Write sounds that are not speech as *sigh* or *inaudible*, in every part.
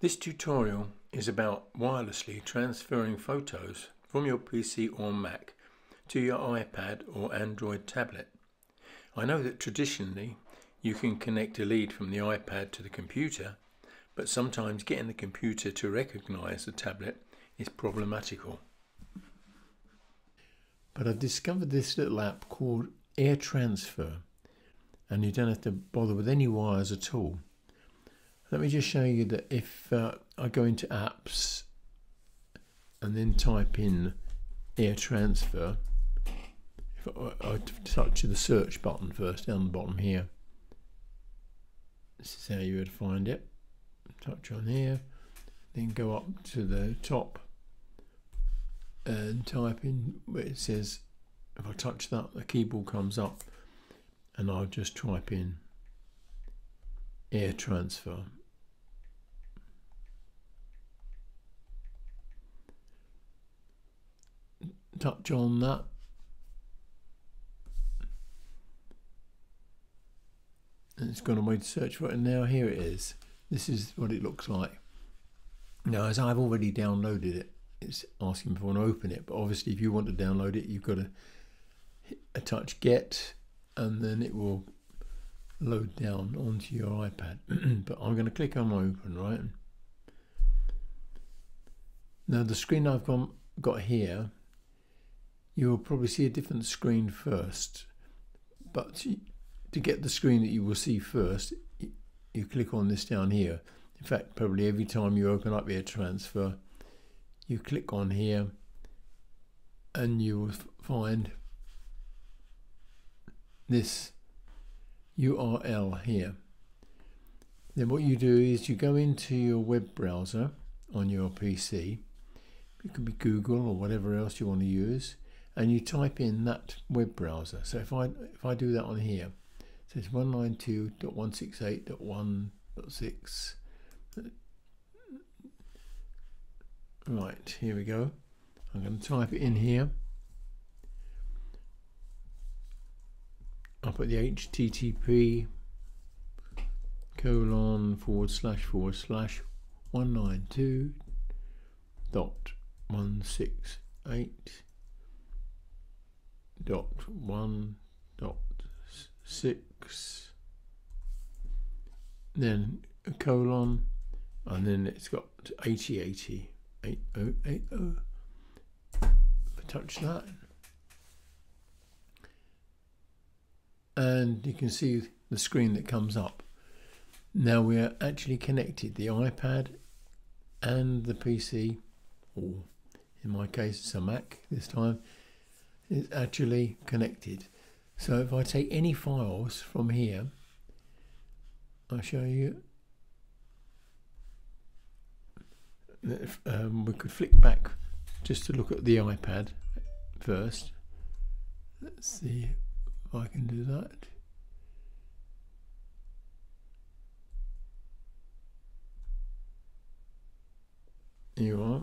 This tutorial is about wirelessly transferring photos from your PC or Mac to your iPad or Android tablet. I know that traditionally you can connect a lead from the iPad to the computer, but sometimes getting the computer to recognize the tablet is problematical. But I've discovered this little app called Air Transfer, and you don't have to bother with any wires at all. Let me just show you that if uh, I go into apps and then type in air transfer, if I, I touch the search button first down the bottom here, this is how you would find it. Touch on here, then go up to the top and type in where it says, if I touch that, the keyboard comes up and I'll just type in air transfer touch on that. And it's gone away to search for it, and now here it is. This is what it looks like. Now, as I've already downloaded it, it's asking if I want to open it, but obviously, if you want to download it, you've got to hit, a touch get, and then it will load down onto your iPad. *clears throat* but I'm going to click on open, right? Now, the screen I've got here you will probably see a different screen first. But to get the screen that you will see first, you click on this down here. In fact, probably every time you open up Air Transfer, you click on here and you will find this URL here. Then what you do is you go into your web browser on your PC. It could be Google or whatever else you want to use and you type in that web browser. So if I if I do that on here, it says 192.168.1.6. Right, here we go. I'm going to type it in here. I'll put the HTTP colon forward slash forward slash 192 dot 168 dot one dot six then a colon and then it's got 8080 8080 touch that. And you can see the screen that comes up. Now we are actually connected the iPad and the PC or in my case it's a Mac this time is actually connected. So if I take any files from here, I'll show you. If, um, we could flick back just to look at the iPad first. Let's see if I can do that. You are.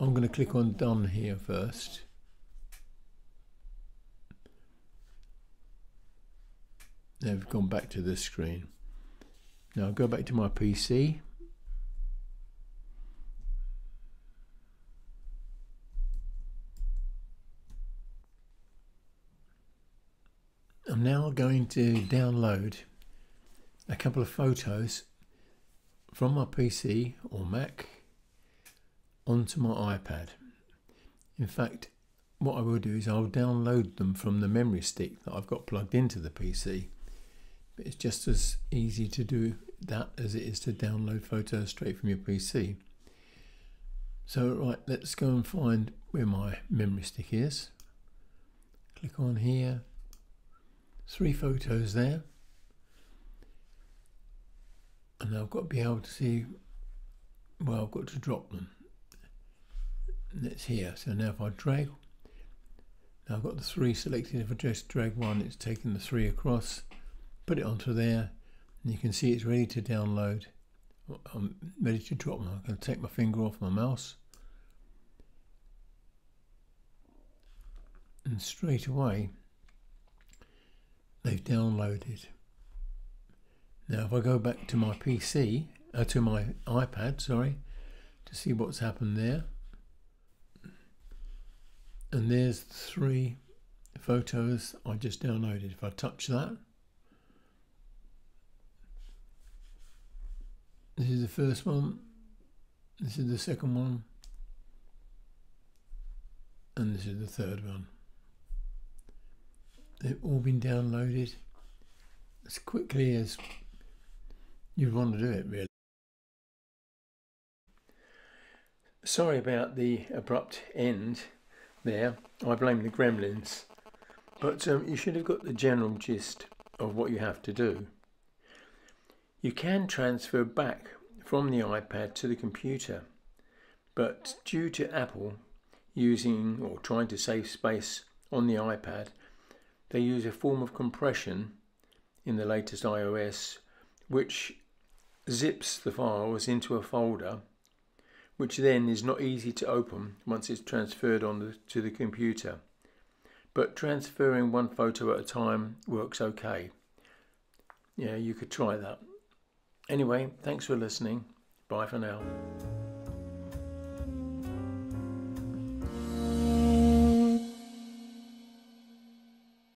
I'm going to click on done here first. Now we've gone back to this screen. Now I'll go back to my PC. I'm now going to download a couple of photos from my PC or Mac onto my iPad. In fact, what I will do is I'll download them from the memory stick that I've got plugged into the PC. But it's just as easy to do that as it is to download photos straight from your PC. So right, let's go and find where my memory stick is. Click on here. Three photos there. And I've got to be able to see where I've got to drop them. And it's here. So now if I drag, now I've got the three selected. If I just drag one, it's taking the three across put it onto there and you can see it's ready to download I'm ready to drop. I'm going to take my finger off my mouse and straight away they've downloaded now if I go back to my PC uh, to my iPad, sorry, to see what's happened there. And there's three photos I just downloaded. If I touch that, this is the first one, this is the second one, and this is the third one. They've all been downloaded as quickly as you'd want to do it, really. Sorry about the abrupt end there. I blame the gremlins. But um, you should have got the general gist of what you have to do. You can transfer back from the iPad to the computer, but due to Apple using or trying to save space on the iPad, they use a form of compression in the latest iOS which zips the files into a folder which then is not easy to open once it's transferred on the, to the computer. But transferring one photo at a time works okay. Yeah, you could try that. Anyway, thanks for listening. Bye for now.